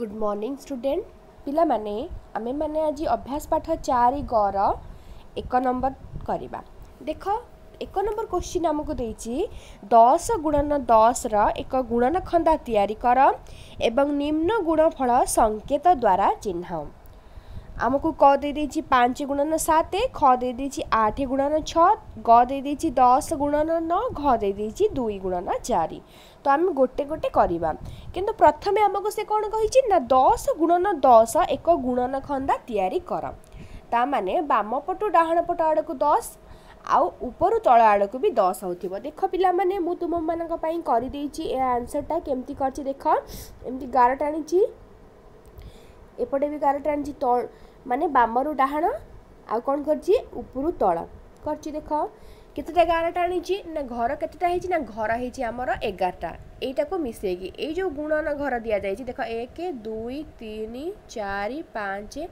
good morning student ପିଲାମାନେ ଆମେମାନେ ଆଜି ଅଭ୍ୟାସ ପାଠ ଚାରି ଗର ଏକ ନମ୍ବର କରିବା ଦେଖ ଏକ ନମ୍ବର କୋଶ୍ଚିନ୍ ଆମକୁ ଦେଇଛି ଦଶ ଗୁଣନ ଦଶର ଏକ ଗୁଣନ ଖନ୍ଦା ତିଆରି କର ଏବଂ ନିମ୍ନ ଗୁଣଫଳ ସଂକେତ ଦ୍ୱାରା ଚିହ୍ନାଅ ଆମକୁ କ ଦେଇଦେଇଛି ପାଞ୍ଚ ଗୁଣନ ସାତ ଖ ଦେଇଦେଇଛି ଆଠ ଗୁଣନ ଛଅ ଗ ଦେଇଦେଇଛି ଦଶ ଗୁଣନ ନଅ ଘ ଦେଇଦେଇଛି ଦୁଇ ଗୁଣନ ଚାରି ତ ଆମେ ଗୋଟେ ଗୋଟେ କରିବା କିନ୍ତୁ ପ୍ରଥମେ ଆମକୁ ସେ କ'ଣ କହିଛି ନା ଦଶ ଗୁଣନ ଦଶ ଏକ ଗୁଣନ ଖନ୍ଦା ତିଆରି କର ତା ମାନେ ବାମ ପଟୁ ଡାହାଣ ପଟ ଆଡ଼କୁ ଦଶ ଆଉ ଉପରୁ ତଳ ଆଡ଼କୁ ବି ଦଶ ହେଉଥିବ ଦେଖ ପିଲାମାନେ ମୁଁ ତୁମମାନଙ୍କ ପାଇଁ କରିଦେଇଛି ଏ ଆନ୍ସର୍ଟା କେମିତି କରିଛି ଦେଖ ଏମିତି ଗାର ଟାଣିଛି ଏପଟେ ବି ଗାର ଟାଣିଛି ତଳ ମାନେ ବାମରୁ ଡାହାଣ ଆଉ କ'ଣ କରିଛି ଉପରୁ ତଳ କରିଛି ଦେଖ କେତେଟା ଗାରଟା ଆଣିଛି ନା ଘର କେତେଟା ହେଇଛି ନା ଘର ହେଇଛି ଆମର ଏଗାରଟା ଏଇଟାକୁ ମିଶାଇକି ଏଇ ଯେଉଁ ଗୁଣନ ଘର ଦିଆଯାଇଛି ଦେଖ ଏକ ଦୁଇ ତିନି ଚାରି ପାଞ୍ଚ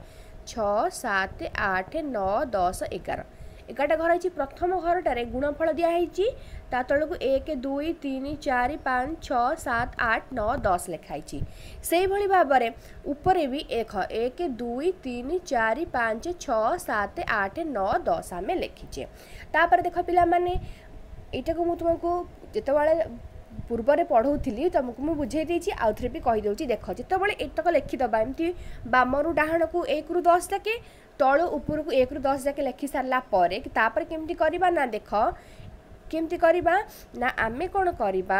ଛଅ ସାତ ଆଠ ନଅ ଦଶ ଏଗାର ଏଗାରଟା ଘର ହେଇଛି ପ୍ରଥମ ଘରଟାରେ ଗୁଣଫଳ ଦିଆହେଇଛି ତା ତଳକୁ ଏକ ଦୁଇ ତିନି ଚାରି ପାଞ୍ଚ ଛଅ ସାତ ଆଠ ନଅ ଦଶ ଲେଖା ହେଇଛି ସେଇଭଳି ଭାବରେ ଉପରେ ବି ଏକ ଏକ ଦୁଇ ତିନି ଚାରି ପାଞ୍ଚ ଛଅ ସାତ ଆଠ ନଅ ଦଶ ଆମେ ଲେଖିଛେ ତାପରେ ଦେଖ ପିଲାମାନେ ଏଇଟାକୁ ମୁଁ ତୁମକୁ ଯେତେବେଳେ ପୂର୍ବରେ ପଢ଼ାଉଥିଲି ତୁମକୁ ମୁଁ ବୁଝେଇ ଦେଇଛି ଆଉଥରେ ବି କହିଦେଉଛି ଦେଖ ଯେତେବେଳେ ଏତକ ଲେଖିଦେବା ଏମିତି ବାମରୁ ଡାହାଣକୁ ଏକରୁ ଦଶ ଯାକେ ତଳୁ ଉପରକୁ ଏକରୁ ଦଶ ଯାକେ ଲେଖି ସାରିଲା ପରେ ତାପରେ କେମିତି କରିବା ନା ଦେଖ କେମିତି କରିବା ନା ଆମେ କ'ଣ କରିବା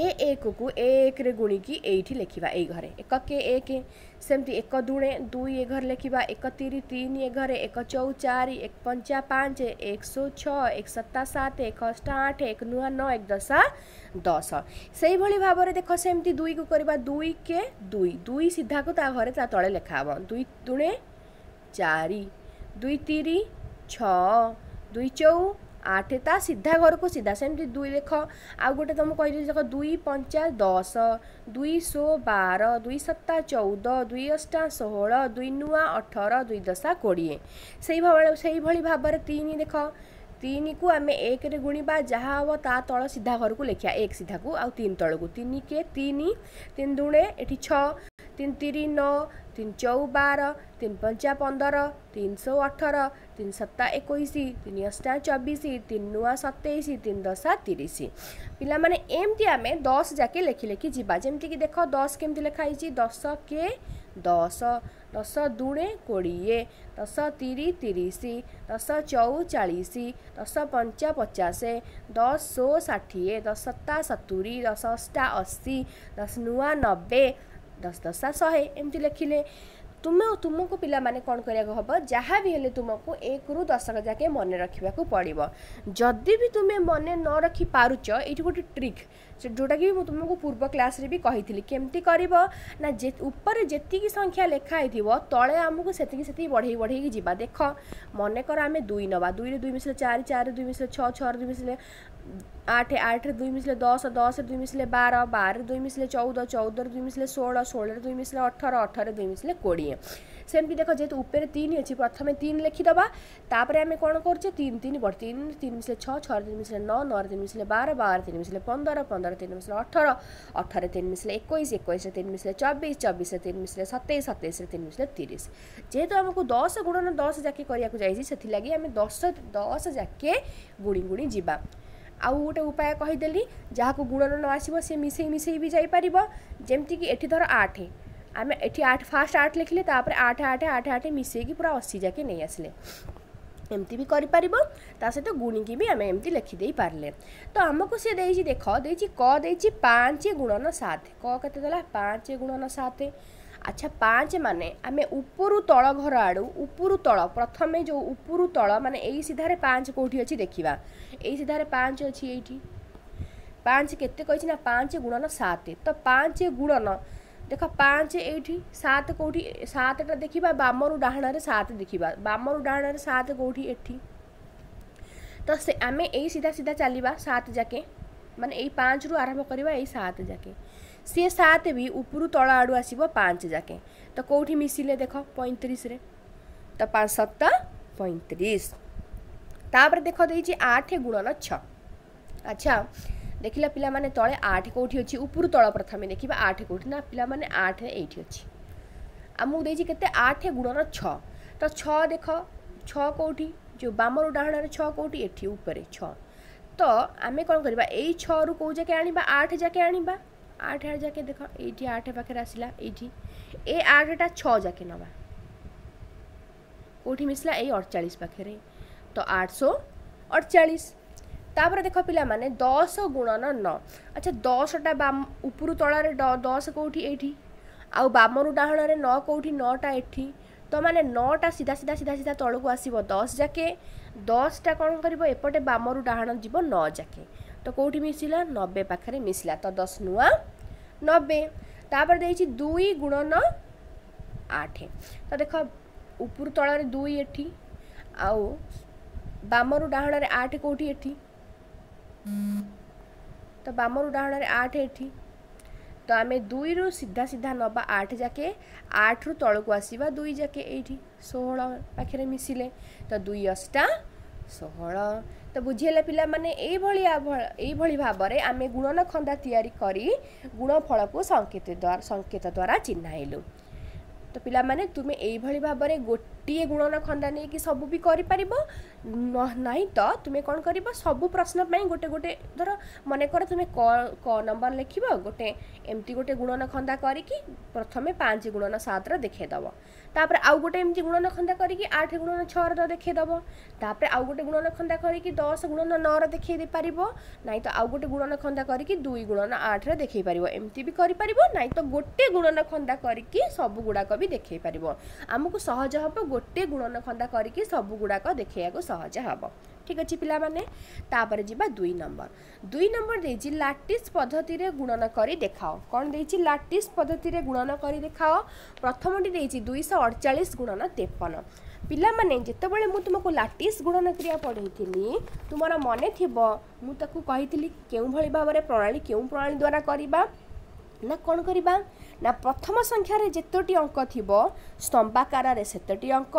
ଏ ଏକକୁ ଏ ଏକରେ ଗୁଣିକି ଏଇଠି ଲେଖିବା ଏଇ ଘରେ ଏକ କେ ଏକ एक दुणे दुई एघर लेखिया तीन, घर एक चौ चारि एक पञ्चा पांच, एक सौ छ सत्ता सात एक अस्ट आठ एक नुहा न एक दस दस सहीभरि भावना देखि दुईको दुई के दुई दुई सिधाको ता घर तेखाहु चारि दुई तिन छ दुई चौ ଆଠ ତା ସିଧା ଘରକୁ ସିଧା ସେମିତି ଦୁଇ ଦେଖ ଆଉ ଗୋଟେ ତମକୁ କହିଲି ଦେଖ ଦୁଇ ପଞ୍ଚା ଦଶ ଦୁଇ ଶହ ବାର ଦୁଇ ସତା ଚଉଦ ଦୁଇ ଅଷ୍ଟା ଷୋହଳ ଦୁଇ ନୂଆ ଅଠର ଦୁଇ ଦଶା କୋଡ଼ିଏ ସେଇଭଳି ସେଇଭଳି ଭାବରେ ତିନି ଦେଖ 1 कुनै एक गुणि जहाँ हे तल सिधा को लेखिया एक सिधा कुन तलिकुणे एन तिन नौ तिन चौ बार तिन पञ्चा पन्ध्र तिन सौ अठर तिन सत्ता एकैछिि तिन अस् चबिस तिन नुवा सतेसि तिन दशातिरि पहिला एमति आमे दस जाके लेखिलेखि जम्तिक देख दस के लेखाहे दस के ଦଶ ଦଶ ଦୁଣେ କୋଡ଼ିଏ ଦଶ ତିରି ତିରିଶ ଦଶ ଚଉ ଚାଳିଶ ଦଶ ପଞ୍ଚ ପଚାଶ ଦଶ ଶୋ ଷାଠିଏ ଦଶଟା ସତା ସତୁରି ଦଶ ଅଶୀ ଦଶ ନୂଆ ନବେ ଦଶ ଦଶା ଶହେ ଏମିତି ଲେଖିଲେ ତୁମ ତୁମକୁ ପିଲାମାନେ କ'ଣ କରିବାକୁ ହେବ ଯାହା ବି ହେଲେ ତୁମକୁ ଏକରୁ ଦଶକ ଯାକେ ମନେ ରଖିବାକୁ ପଡ଼ିବ ଯଦି ବି ତୁମେ ମନେ ନ ରଖିପାରୁଛ ଏଇଠି ଗୋଟେ ଟ୍ରିକ୍ ଯେଉଁଟାକି ମୁଁ ତୁମକୁ ପୂର୍ବ କ୍ଲାସ୍ରେ ବି କହିଥିଲି କେମିତି କରିବ ନା ଯେ ଉପରେ ଯେତିକି ସଂଖ୍ୟା ଲେଖା ହେଇଥିବ ତଳେ ଆମକୁ ସେତିକି ସେତିକି ବଢ଼େଇ ବଢ଼େଇକି ଯିବା ଦେଖ ମନେକର ଆମେ ଦୁଇ ନେବା ଦୁଇରେ ଦୁଇ ମିଶିଲେ ଚାରି ଚାରି ଦୁଇ ମିଶିଲେ ଛଅ ଛଅରେ ଦୁଇ ମିଶିଲେ आठ आठ दुई मिसले दस दस दुई मिसले बार बार दुई मिसले चौदह चौदह दुई मिसले षोल षोल दुई मिसले अठर अठर दुई मिसले कोड़े सेमती देख जेहतु उपर तीन अच्छी प्रथम तीन लिखिदबा आम कौन कर तीन तीन बढ़ तीन तीन मिसले छः छः तीन मिसले नौ नौ तीन मिसले बार बार तीन मिसले पंदर पंदर तीन मिसले अठर अठर तीन मिसले एक एक तीन मिसले चबीस चबीस तीन मिसले सतैश सतैश तीन मिसले तीस जेहतु आमको दस गुणन दस जाके करने जाइए से दस दस जाके गुणी गुणी जावा ଆଉ ଗୋଟେ ଉପାୟ କହିଦେଲି ଯାହାକୁ ଗୁଣନ ନ ଆସିବ ସେ ମିଶାଇ ମିଶାଇ ବି ଯାଇପାରିବ ଯେମିତିକି ଏଠି ଧର ଆଠ ଆମେ ଏଠି ଆଠ ଫାଷ୍ଟ ଆଠ ଲେଖିଲେ ତାପରେ ଆଠ ଆଠ ଆଠ ଆଠ ମିଶାଇକି ପୁରା ଅଶୀ ଯାକେ ନେଇ ଆସିଲେ ଏମିତି ବି କରିପାରିବ ତା ସହିତ ଗୁଣିକି ବି ଆମେ ଏମିତି ଲେଖିଦେଇ ପାରିଲେ ତ ଆମକୁ ସେ ଦେଇଛି ଦେଖ ଦେଇଛି କ ଦେଇଛି ପାଞ୍ଚ ଗୁଣନ ସାତ କ କେତେ ଦେଲା ପାଞ୍ଚ ଗୁଣନ ସାତ আচ্ছা ପାଞ୍ଚ ମାନେ ଆମେ ଉପରୁ ତଳ ଘର ଆଡ଼ୁ ଉପରୁ ତଳ ପ୍ରଥମେ ଯେଉଁ ଉପରୁ ତଳ ମାନେ ଏଇ ସିଧାରେ ପାଞ୍ଚ କେଉଁଠି ଅଛି ଦେଖିବା ଏଇ ସିଧାରେ ପାଞ୍ଚ ଅଛି ଏଇଠି ପାଞ୍ଚ କେତେ କହିଛି ନା ପାଞ୍ଚ ଗୁଣନ ସାତ ତ ପାଞ୍ଚ ଗୁଣନ ଦେଖ ପାଞ୍ଚ ଏଇଠି ସାତ କେଉଁଠି ସାତଟା ଦେଖିବା ବାମରୁ ଡାହାଣରେ ସାତ ଦେଖିବା ବାମରୁ ଡାହାଣରେ ସାତ କେଉଁଠି ଏଠି ତ ସେ ଆମେ ଏଇ ସିଧା ସିଧା ଚାଲିବା ସାତ ଯାକେ ମାନେ ଏଇ ପାଞ୍ଚରୁ ଆରମ୍ଭ କରିବା ଏଇ ସାତ ଯାକେ ସିଏ ସାତ ବି ଉପରୁ ତଳ ଆଡ଼ୁ ଆସିବ ପାଞ୍ଚ ଯାକେ ତ କେଉଁଠି ମିଶିଲେ ଦେଖ ପଇଁତିରିଶରେ ତ ପାଞ୍ଚ ସପ୍ତ ପଇଁତିରିଶ ତାପରେ ଦେଖ ଦେଇଛି ଆଠ ଗୁଣନ ଛଅ ଆଚ୍ଛା ଦେଖିଲା ପିଲାମାନେ ତଳେ ଆଠ କେଉଁଠି ଅଛି ଉପରୁ ତଳ ପ୍ରଥମେ ଦେଖିବା ଆଠ କେଉଁଠି ନା ପିଲାମାନେ ଆଠ ଏଇଠି ଅଛି ଆମକୁ ଦେଇଛି କେତେ ଆଠ ଗୁଣର ଛଅ ତ ଛଅ ଦେଖ ଛଅ କେଉଁଠି ଯେଉଁ ବାମରୁ ଡାହାଣରେ ଛଅ କେଉଁଠି ଏଠି ଉପରେ ଛଅ ତ ଆମେ କ'ଣ କରିବା ଏଇ ଛଅରୁ କେଉଁ ଯାକେ ଆଣିବା ଆଠ ଯାକେ ଆଣିବା ଆଠ ଆଠ ଯାକେ ଦେଖ ଏଇଠି ଆଠ ପାଖରେ ଆସିଲା ଏଇଠି ଏ ଆଠଟା ଛଅ ଯାକେ ନେବା କେଉଁଠି ମିଶିଲା ଏଇ ଅଡ଼ଚାଳିଶ ପାଖରେ ତ ଆଠଶହ ଅଡ଼ଚାଳିଶ ତାପରେ ଦେଖ ପିଲାମାନେ ଦଶ ଗୁଣନ ନଅ ଆଚ୍ଛା ଦଶଟା ବାମ ଉପରୁ ତଳରେ ଦଶ କେଉଁଠି ଏଇଠି ଆଉ ବାମରୁ ଡାହାଣରେ ନଅ କେଉଁଠି ନଅଟା ଏଠି ତ ମାନେ ନଅଟା ସିଧା ସିଧା ସିଧା ସିଧା ତଳକୁ ଆସିବ ଦଶ ଯାକେ ଦଶଟା କ'ଣ କରିବ ଏପଟେ ବାମରୁ ଡାହାଣ ଯିବ ନଅ ଯାକେ ତ କେଉଁଠି ମିଶିଲା ନବେ ପାଖରେ ମିଶିଲା ତ ଦଶ ନୂଆ ନବେ ତାପରେ ଦେଇଛି ଦୁଇ ଗୁଣନ ଆଠ ତ ଦେଖ ଉପରୁ ତଳରେ ଦୁଇ ଏଠି ଆଉ ବାମରୁ ଡାହାଣରେ ଆଠ କେଉଁଠି ଏଠି ତ ବାମରୁ ଡାହାଣରେ ଆଠ ଏଠି ତ ଆମେ ଦୁଇରୁ ସିଧା ସିଧା ନେବା ଆଠ ଯାକେ ଆଠରୁ ତଳକୁ ଆସିବା ଦୁଇ ଯାକେ ଏଇଠି ଷୋହଳ ପାଖରେ ମିଶିଲେ ତ ଦୁଇ ଅଷ୍ଟା ଷୋହଳ ତ ବୁଝିହେଲା ପିଲାମାନେ ଏଇଭଳି ଏଇଭଳି ଭାବରେ ଆମେ ଗୁଣନ ଖନ୍ଦା ତିଆରି କରି ଗୁଣଫଳକୁ ସଙ୍କେତ ଦ୍ୱାରା ସଙ୍କେତ ଦ୍ୱାରା ଚିହ୍ନାଇଲୁ ତ ପିଲାମାନେ ତୁମେ ଏଇଭଳି ଭାବରେ ଗୋଟେ ଗୋଟିଏ ଗୁଣନ ଖନ୍ଦା ନେଇକି ସବୁ ବି କରିପାରିବ ନାହିଁ ତ ତୁମେ କ'ଣ କରିବ ସବୁ ପ୍ରଶ୍ନ ପାଇଁ ଗୋଟେ ଗୋଟେ ଧର ମନେକର ତୁମେ କ କ ନମ୍ବର ଲେଖିବ ଗୋଟେ ଏମିତି ଗୋଟେ ଗୁଣନ ଖନ୍ଦା କରିକି ପ୍ରଥମେ ପାଞ୍ଚ ଗୁଣନ ସାତର ଦେଖେଇଦେବ ତାପରେ ଆଉ ଗୋଟେ ଏମିତି ଗୁଣନ ଖନ୍ଦା କରିକି ଆଠ ଗୁଣନ ଛଅର ଦେଖାଇଦେବ ତାପରେ ଆଉ ଗୋଟେ ଗୁଣନ ଖନ୍ଦା କରିକି ଦଶ ଗୁଣନ ନଅର ଦେଖାଇ ଦେଇପାରିବ ନାହିଁ ତ ଆଉ ଗୋଟେ ଗୁଣନ ଖନ୍ଦା କରିକି ଦୁଇ ଗୁଣନ ଆଠରେ ଦେଖେଇ ପାରିବ ଏମିତି ବି କରିପାରିବ ନାହିଁ ତ ଗୋଟେ ଗୁଣନ ଖନ୍ଦା କରିକି ସବୁଗୁଡ଼ାକ ବି ଦେଖେଇ ପାରିବ ଆମକୁ ସହଜ ହେବ গোটে গুণন খন্দা করিকি সবুগুড়াক দেখাইবাকে সহজ হব ঠিক আছে পিলামানে তাপরে যা দুই নম্বর দুই নম্বর দিয়েছি লাটিস পদ্ধতিরে গুণন করে দেখাও কণ দিয়েছি লাটিস পদ্ধতিরে গুণন করে দেখাও প্রথমটি দিয়েছি দুইশ অড়চাশ গুণন তেপন ପିଲାମାନେ ଯେତେବେଳେ ମୁଁ ତୁମକୁ ଲାଟିସ୍ ଗୁଣନ କ୍ରିୟା ପଢ଼େଇଥିଲି ତୁମର ମନେ ଥିବ ମୁଁ ତାକୁ କହିଥିଲି କେଉଁଭଳି ଭାବରେ ପ୍ରଣାଳୀ କେଉଁ ପ୍ରଣାଳୀ ଦ୍ୱାରା କରିବା ନା କ'ଣ କରିବା ନା ପ୍ରଥମ ସଂଖ୍ୟାରେ ଯେତୋଟି ଅଙ୍କ ଥିବ ସ୍ତମ୍ବାକାରରେ ସେତୋଟି ଅଙ୍କ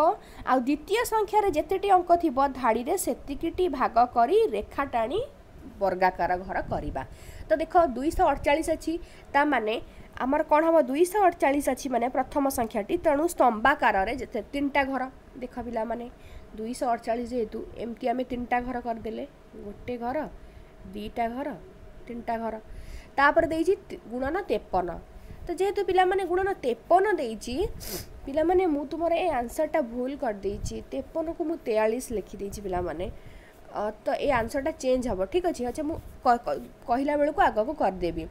ଆଉ ଦ୍ୱିତୀୟ ସଂଖ୍ୟାରେ ଯେତେଟି ଅଙ୍କ ଥିବ ଧାଡ଼ିରେ ସେତିକିଟି ଭାଗ କରି ରେଖା ଟାଣି ବର୍ଗାକାର ଘର କରିବା ତ ଦେଖ ଦୁଇଶହ ଅଡ଼ଚାଳିଶ ଅଛି ତା ମାନେ ଆମର କ'ଣ ହେବ ଦୁଇଶହ ଅଡ଼ଚାଳିଶ ଅଛି ମାନେ ପ୍ରଥମ ସଂଖ୍ୟାଟି ତେଣୁ ସ୍ତମ୍ବାକାରରେ ଯେତେ ତିନିଟା ଘର ଦେଖ ପିଲାମାନେ ଦୁଇଶହ ଅଡ଼ଚାଳିଶ ଯେହେତୁ ଏମିତି ଆମେ ତିନିଟା ଘର କରିଦେଲେ ଗୋଟେ ଘର ଦୁଇଟା ଘର ତିନିଟା ଘର তাপরে দিয়েছি গুণন তেপন তো যেহেতু পিলামানে গুণন তেপন দিয়েছি পিলামানে মু তোমার এই আনসরটা ভুল করেদেইছি তেপনকু মু তেয়াশ লিখিদেইছি পিলামানে তো এই আনসরটা চেঞ্জ হব ঠিক আছে আচ্ছা মু কহিলা বেড়ে আগকু করেদেবি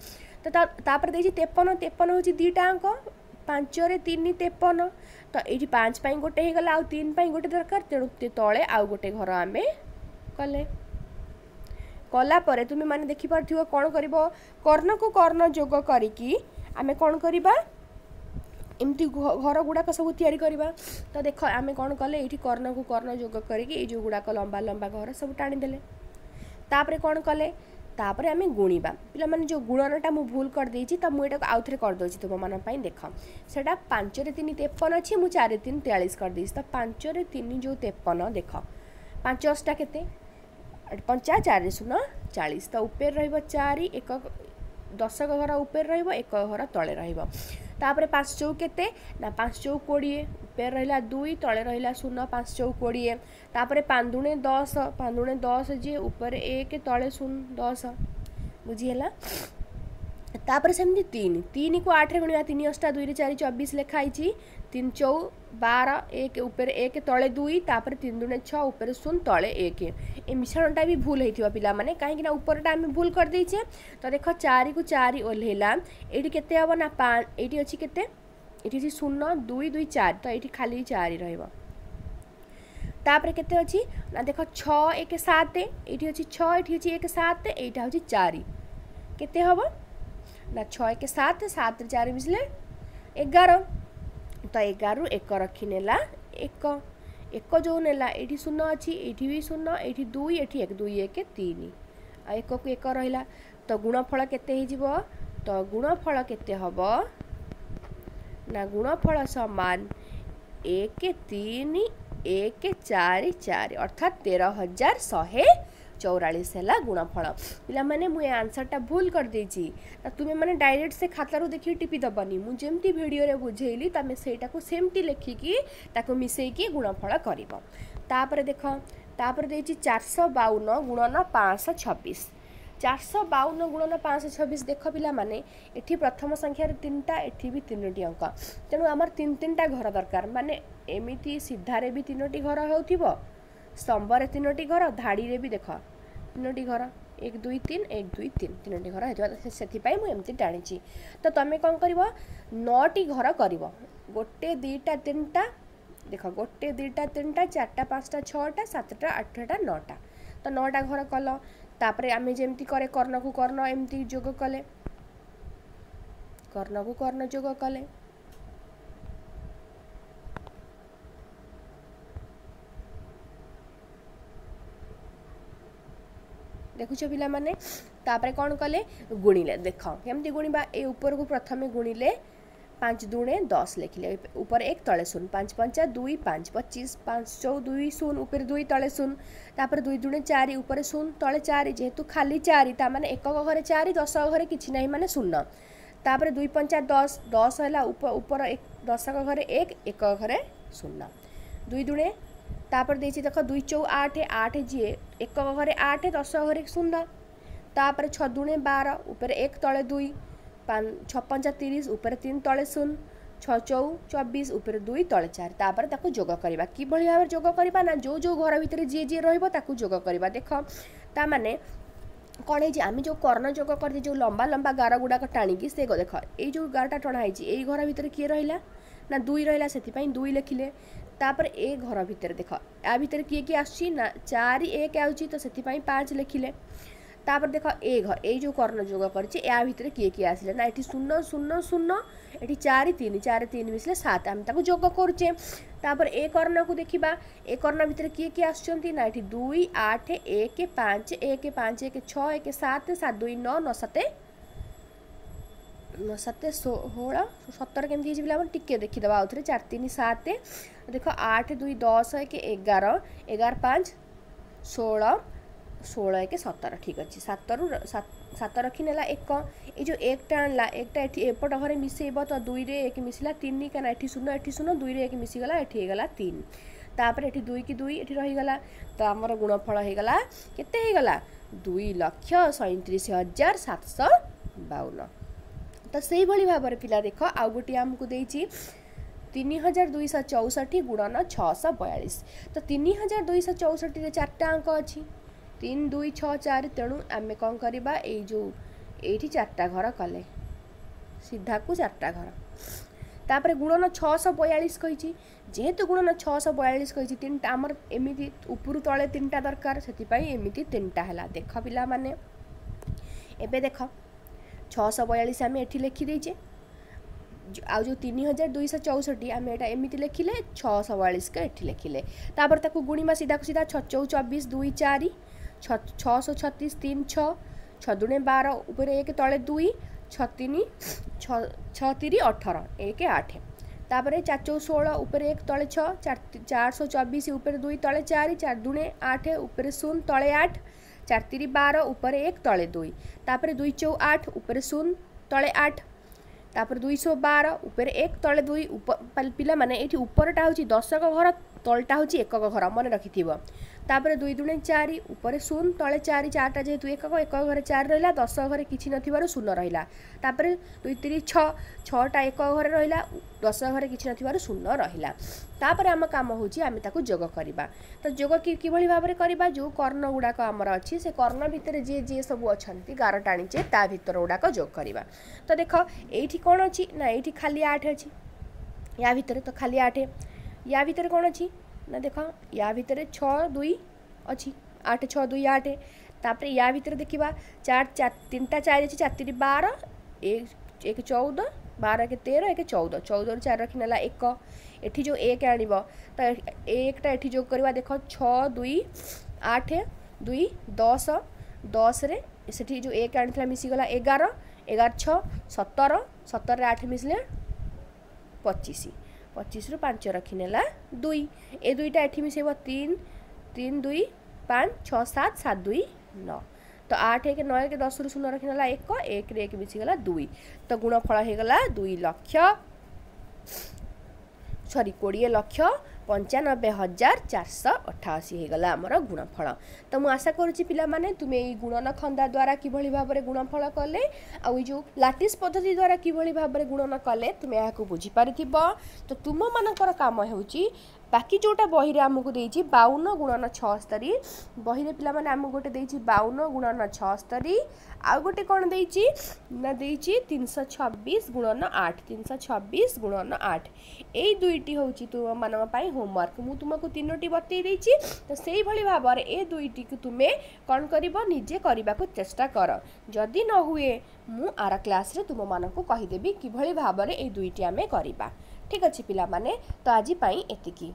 তো তাপরে দিয়েছি তেপন তেপন হচ্ছে দুইটা অঙ্ক ପାଞ୍ଚରେ ତିନି ତେପନ ତ ଏଇଠି ପାଞ୍ଚ ପାଇଁ ଗୋଟେ ହେଇଗଲା ଆଉ ତିନି ପାଇଁ ଗୋଟେ ଦରକାର ତେଣୁ ତଳେ ଆଉ ଗୋଟେ ଘର ଆମେ କଲେ କଲାପରେ ତୁମେମାନେ ଦେଖିପାରୁଥିବ କ'ଣ କରିବ କର୍ଣ୍ଣକୁ କର୍ଣ୍ଣ ଯୋଗ କରିକି ଆମେ କ'ଣ କରିବା ଏମିତି ଘର ଗୁଡ଼ାକ ସବୁ ତିଆରି କରିବା ତ ଦେଖ ଆମେ କ'ଣ କଲେ ଏଇଠି କର୍ଣ୍ଣକୁ କର୍ଣ୍ଣ ଯୋଗ କରିକି ଏଇ ଯେଉଁ ଗୁଡ଼ାକ ଲମ୍ବା ଲମ୍ବା ଘର ସବୁ ଟାଣିଦେଲେ ତାପରେ କ'ଣ କଲେ ତାପରେ ଆମେ ଗୁଣିବା ପିଲାମାନେ ଯେଉଁ ଗୁଣନଟା ମୁଁ ଭୁଲ କରିଦେଇଛି ତ ମୁଁ ଏଇଟାକୁ ଆଉ ଥରେ କରିଦେଉଛି ତୁମମାନଙ୍କ ପାଇଁ ଦେଖ ସେଇଟା ପାଞ୍ଚରେ ତିନି ତେପନ ଅଛି ମୁଁ ଚାରି ତିନି ତେୟାଳିଶ କରିଦେଇଛି ତ ପାଞ୍ଚରେ ତିନି ଯେଉଁ ତେପନ ଦେଖ ପାଞ୍ଚ ଅଷ୍ଟା କେତେ ପଞ୍ଚା ଚାରି ଶୂନ ଚାଳିଶ ତ ଉପରେ ରହିବ ଚାରି ଏକ ଦଶକ ଘର ଉପରେ ରହିବ ଏକ ଘର ତଳେ ରହିବ ତାପରେ ପାଞ୍ଚ ଚଉ କେତେ ନା ପାଞ୍ଚ ଚଉ କୋଡ଼ିଏ ଉପରେ ରହିଲା ଦୁଇ ତଳେ ରହିଲା ଶୂନ ପାଞ୍ଚ ଚଉ କୋଡ଼ିଏ ତାପରେ ପାନ୍ଦୁଣେ ଦଶ ପାନ୍ଦୁଣେ ଦଶ ଯିଏ ଉପରେ ଏକ ତଳେ ଶୂନ ଦଶ ବୁଝିହେଲା ତାପରେ ସେମିତି ତିନି ତିନିକୁ ଆଠରେ ଗୁଣିବା ତିନି ଅଷ୍ଟା ଦୁଇରେ ଚାରି ଚବିଶ ଲେଖା ହେଇଛି ତିନି ଚଉ ବାର ଏକ ଉପରେ ଏକ ତଳେ ଦୁଇ ତାପରେ ତିନି ଦୁଣେ ଛଅ ଉପରେ ଶୂନ ତଳେ ଏକ ଏ ମିଶାଣଟା ବି ଭୁଲ ହେଇଥିବ ପିଲାମାନେ କାହିଁକିନା ଉପରଟା ଆମେ ଭୁଲ କରିଦେଇଛେ ତ ଦେଖ ଚାରିକୁ ଚାରି ଓହ୍ଲେଇଲା ଏଇଠି କେତେ ହେବ ନା ପା ଏଇଠି ଅଛି କେତେ ଏଇଠି ଅଛି ଶୂନ ଦୁଇ ଦୁଇ ଚାରି ତ ଏଇଠି ଖାଲି ଚାରି ରହିବ ତାପରେ କେତେ ଅଛି ନା ଦେଖ ଛଅ ଏକ ସାତ ଏଇଠି ଅଛି ଛଅ ଏଇଠି ଅଛି ଏକ ସାତ ଏଇଟା ହେଉଛି ଚାରି କେତେ ହେବ ना छः एक सात सात चार मिसले एगार तो एगार एक रखने एक एक जो नेला ये शून्य अच्छी ये भी शून्य ये दुई ये एक दुई एक तीन आ एक को एक रहा तो गुणफल के तो गुणफल के ना गुणफल सामान एक तीन एक चार चार अर्थात तेरह हजार शहे চৌরাশ হল গুণফল পিলামানে মু আনসরটা ভুল করেদেছি তুমি মানে ডাইরেক্ট সে খাতার দেখি টিপি দেবনি মু যেমি ভিডিওরে বুঝেইলি তুমি সেইটা সেমটি লেখিকি তাকে মিশাইকি গুণফল করব তাপরে দেখ তাপরে দিয়েছি চারশো বাউন গুণন পাঁচশো ছবিশ চারশো বাউন গুণন পাঁচশো ছবিশ দেখ পিলামানে এটি প্রথম সংখ্যার তিনটা এটি বি তিনোটি অঙ্ক তেমন আমার তিন তিনটা ঘর দরকার মানে এমিটি সিধারে বি তিনোটি ঘর হেউথিব ସ୍ତମ୍ଭରେ ତିନୋଟି ଘର ଧାଡ଼ିରେ ବି ଦେଖ ତିନୋଟି ଘର ଏକ ଦୁଇ ତିନି ଏକ ଦୁଇ ତିନି ତିନୋଟି ଘର ହେଇଥିବା ସେଥିପାଇଁ ମୁଁ ଏମିତି ଟାଣିଛି ତ ତୁମେ କ'ଣ କରିବ ନଅଟି ଘର କରିବ ଗୋଟେ ଦୁଇଟା ତିନିଟା ଦେଖ ଗୋଟେ ଦୁଇଟା ତିନିଟା ଚାରିଟା ପାଞ୍ଚଟା ଛଅଟା ସାତଟା ଆଠଟା ନଅଟା ତ ନଅଟା ଘର କଲ ତାପରେ ଆମେ ଯେମିତି କରେ କର୍ଣ୍ଣକୁ କର୍ଣ୍ଣ ଏମିତି ଯୋଗ କଲେ କର୍ଣ୍ଣକୁ କର୍ଣ୍ଣ ଯୋଗ କଲେ ଦେଖୁଛ ପିଲାମାନେ ତାପରେ କ'ଣ କଲେ ଗୁଣିଲେ ଦେଖ କେମିତି ଗୁଣିବା ଏ ଉପରକୁ ପ୍ରଥମେ ଗୁଣିଲେ ପାଞ୍ଚ ଦୁଣେ ଦଶ ଲେଖିଲେ ଉପରେ ଏକ ତଳେ ଶୂନ ପାଞ୍ଚ ପଞ୍ଚା ଦୁଇ ପାଞ୍ଚ ପଚିଶ ପାଞ୍ଚ ଚଉ ଦୁଇ ଶୂନ ଉପରେ ଦୁଇ ତଳେ ଶୂନ ତାପରେ ଦୁଇ ଦୁଣେ ଚାରି ଉପରେ ଶୂନ ତଳେ ଚାରି ଯେହେତୁ ଖାଲି ଚାରି ତା ମାନେ ଏକକ ଘରେ ଚାରି ଦଶକ ଘରେ କିଛି ନାହିଁ ମାନେ ଶୂନ ତାପରେ ଦୁଇ ପଞ୍ଚା ଦଶ ଦଶ ହେଲା ଉପର ଏକ ଦଶକ ଘରେ ଏକ ଏକକ ଘରେ ଶୂନ ଦୁଇ ଦୁଣେ তাপরে দিয়েছি দেখো দুই চৌ আঠ আঠ যিয়ে একক ঘরে আঠ দশ ঘরে শূন্য তাপরে ছ দুণে বার উপরে এক তলে দুই ছ পঞ্চা তিরিশ উপরে তিন তলে শূন্য ছ চৌ চব্বিশ উপরে দুই তলে চার তাপরে তাকে যোগ করা কিভাবে ভাবে যোগ করা না যে যে ঘর ভিতরে যিয়ে যিয়ে রহব তাকে যোগ করা দেখ তা মানে କ'ଣ ହେଇଛି ଆମେ ଯେଉଁ କର୍ଣ୍ଣ ଯୋଗ କରିଛେ ଯେଉଁ ଲମ୍ବା ଲମ୍ବା ଗାର ଗୁଡ଼ାକ ଟାଣିକି ସେ ଦେଖ ଏଇ ଯେଉଁ ଗାରଟା ଟଣା ହେଇଛି ଏଇ ଘର ଭିତରେ କିଏ ରହିଲା ନା ଦୁଇ ରହିଲା ସେଥିପାଇଁ ଦୁଇ ଲେଖିଲେ ତାପରେ ଏ ଘର ଭିତରେ ଦେଖ ୟା ଭିତରେ କିଏ କିଏ ଆସୁଛି ନା ଚାରି ଏକ ଆସୁଛି ତ ସେଥିପାଇଁ ପାଞ୍ଚ ଲେଖିଲେ ତାପରେ ଦେଖ ଏ ଘର ଏଇ ଯେଉଁ କର୍ଣ୍ଣ ଯୋଗ କରିଛି ୟା ଭିତରେ କିଏ କିଏ ଆସିଲେ ନା ଏଠି ଶୂନ ଶୂନ ଶୂନ ଏଠି ଚାରି ତିନି ଚାରି ତିନି ମିଶିଲେ ସାତ ଆମେ ତାକୁ ଯୋଗ କରୁଛେ ତାପରେ ଏ କର୍ଣ୍ଣକୁ ଦେଖିବା ଏ କର୍ଣ୍ଣ ଭିତରେ କିଏ କିଏ ଆସୁଛନ୍ତି ନା ଏଠି ଦୁଇ ଆଠ ଏକ ପାଞ୍ଚ ଏକ ପାଞ୍ଚ ଏକ ଛଅ ଏକ ସାତ ସାତ ଦୁଇ ନଅ ନଅ ସାତ সাতে ষোহল সতের কেমি হয়েছে পিলা টিকি দেখিদেবা আউথরে চার তিন সাত দেখ আট দুই দশ এক এগার এগার পাঁচ ষোল ষোল এক সতের ঠিক আছে সাতরু সাত রক্ষি নেলা এক এই যে একটা আনলা একটা এটি এপট ঘরে মিশাইব তো দুইরে এক মিশিলা তিন কেনা এটি শূন্য এটি শূন্য দুইরে এক মিশিগলা এটি হয়ে গলা তিন তাপরে এটি দুই কি দুই এটি রহিগলা তো আমার গুণফল হয়ে গলা কেতে হয়ে গলা দুই লক্ষ সৈত্রিশ হাজার সাতশো বাউন তো সেইভাবে ভাবে পিলা দেখ আউ গোটিয়ে আমি দিয়েছি তিন হাজার দুইশ চৌষঠি গুণন ছশ বয়াশ তো তিন হাজার দুইশ চৌষঠিরে চারটা অঙ্ক অছি তিন দুই ছ চারি তেণু আমি কম করা এই যে এইটি চারটা ঘর কলে সিধাকু চারটা ঘর তাপরে গুণন ছশ বয়াশ কী যেহেতু গুণন ছশ বয়াশ কী তিনটা আমার এমিতি উপর তলে তিনটা দরকার সেপাই এমিতি তিনটা হল দেখ পিলা মানে এবে দেখ ছশো বয়াল্লিশ আমি এটি লেখিদেইছে আউ যে তিন হাজার দুইশ চৌষটি আমি এটা এমিতি লেখিলে ছশো বয়াল্লিশকে এটি লেখিলে তাপরে তাকে গুণিমা সিধাকু সিধা ছ চৌ চবিশ দুই চারি ছশো ছত্রিশ তিন ছ ছ দুণে বার উপরে এক তলে দুই ছ তিন ছ তিরি অঠর এক আঠ ତାପରେ ଚାରି ଚଉ ଷୋହଳ ଉପରେ ଏକ ତଳେ ଛଅ ଚାରିଶହ ଚବିଶ ଉପରେ ଦୁଇ ତଳେ ଚାରି ଚାରି ଦୁଣେ ଆଠ ଉପରେ ଶୂନ ତଳେ ଆଠ চার তিরি বার উপরে এক তলে দুই তাপরে দুই চৌ আট উপরে শূন্য তলে আট তাপরে দুইশো বার উপরে এক তলে দুই পিলামানে এটি উপরটা হচ্ছে দশক ঘর ତଳଟା ହେଉଛି ଏକକ ଘର ମନେ ରଖିଥିବ ତାପରେ ଦୁଇ ଦୁଇ ଚାରି ଉପରେ ଶୂନ ତଳେ ଚାରି ଚାରିଟା ଯେହେତୁ ଏକକ ଏକକ ଘରେ ଚାରି ରହିଲା ଦଶ ଘରେ କିଛି ନଥିବାରୁ ଶୂନ ରହିଲା ତାପରେ ଦୁଇ ତିରିଶ ଛଅ ଛଅଟା ଏକ ଘରେ ରହିଲା ଦଶ ଘରେ କିଛି ନଥିବାରୁ ଶୂନ ରହିଲା ତାପରେ ଆମ କାମ ହେଉଛି ଆମେ ତାକୁ ଯୋଗ କରିବା ତ ଯୋଗ କିଭଳି ଭାବରେ କରିବା ଯେଉଁ କର୍ଣ୍ଣ ଗୁଡ଼ାକ ଆମର ଅଛି ସେ କର୍ଣ୍ଣ ଭିତରେ ଯିଏ ଯିଏ ସବୁ ଅଛନ୍ତି ଗାର ଟାଣିଛେ ତା ଭିତର ଗୁଡ଼ାକ ଯୋଗ କରିବା ତ ଦେଖ ଏଇଠି କ'ଣ ଅଛି ନା ଏଇଠି ଖାଲି ଆଠ ଅଛି ୟା ଭିତରେ ତ ଖାଲି ଆଠ ୟା ଭିତରେ କ'ଣ ଅଛି ନା ଦେଖ ୟା ଭିତରେ ଛଅ ଦୁଇ ଅଛି ଆଠ ଛଅ ଦୁଇ ଆଠ ତାପରେ ୟା ଭିତରେ ଦେଖିବା ଚାର ତିନିଟା ଚାରି ଅଛି ଚାରି ବାର ଏକ ଚଉଦ ବାର ଏକ ତେର ଏକ ଚଉଦ ଚଉଦରୁ ଚାରି ରଖି ନେଲା ଏକ ଏଠି ଯେଉଁ ଏକ ଆଣିବ ତ ଏକଟା ଏଠି ଯୋଗ କରିବା ଦେଖ ଛଅ ଦୁଇ ଆଠ ଦୁଇ ଦଶ ଦଶରେ ସେଠି ଯେଉଁ ଏକ ଆଣିଥିଲା ମିଶିଗଲା ଏଗାର ଏଗାର ଛଅ ସତର ସତରରେ ଆଠ ମିଶିଲେ ପଚିଶ ପଚିଶରୁ ପାଞ୍ଚ ରଖିନେଲା ଦୁଇ ଏ ଦୁଇଟା ଏଠି ମିଶାଇବ ତିନ তিন দুই পাঁচ ছ সাত সাত দুই ন তো আঠ এক নয় এক দশরু শূন্য রখিনেলা এক একরে এক মিশিগলা দুই তো গুণফল হয়ে গলা দুই লক্ষ সরি কোড়িয়ে লক্ষ পঞ্চানব্বই হাজার চারশো অঠাশি হয়েগলা আমার গুণফল তো মু আশা করছি পিলামানে তুমি এই গুণন খন্দা দ্বারা কিভাবে ভাবে গুণফল কলে আই যে লাটিস পদ্ধতি দ্বারা কিভাবে ভাবে গুণন কলে তুমি এখন বুঝিপারি তো তুম মানকর কাম হচ্ছে বাকি যেটা বইরে আমাকে দিয়েছি বাউন গুণন ছস্তরি বইরে পিলামানে আমাকে গোটে দিয়েছি বাউন গুণন ছস্তরি আউ গোটে কোণ দিয়েছি না দিয়েছি তিনশো ছবিশ গুণন আট তিনশো ছবিশ গুণন আট এই দুইটি হচ্ছে তোমার হোমওয়ার্ক মু তোমাকে তিনোটি বতাই দিয়েছি তো সেইভাবে ভাবে এ দুইটি তুমি কণ করব নিজে করা চেষ্টা কর যদি ন হুয়ে মু আর ক্লাসে তুম মানুষ কহিদেবি কিভাবে ভাবে এই দুইটি আমি করা ঠিক ଅଛି ପିଲାମାନେ ତ ଆଜି ପାଇଁ ଏତିକି